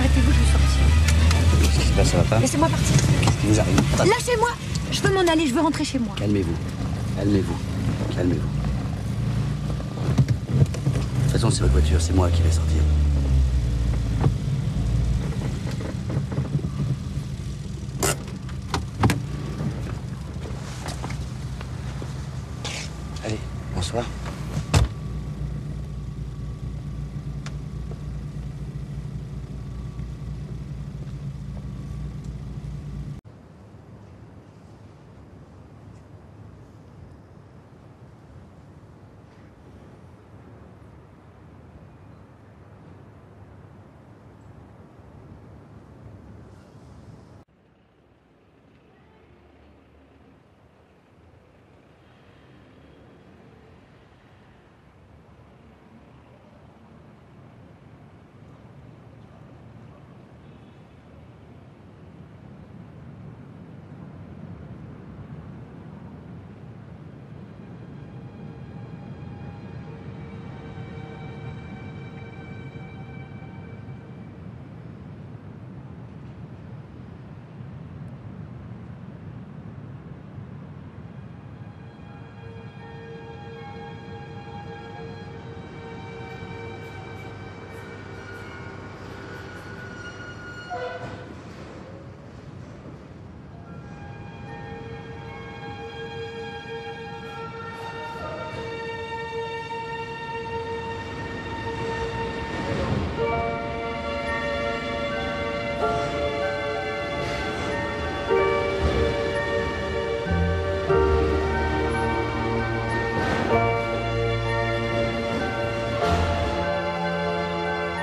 Arrêtez-vous, je veux sortir. Qu'est-ce qui se passe, ça va pas Laissez-moi partir. Qu'est-ce qui vous arrive Lâchez-moi Je veux m'en aller, je veux rentrer chez moi. Calmez-vous. Calmez-vous. Calmez-vous. De toute façon, c'est votre voiture, c'est moi qui vais sortir. Allez, bonsoir.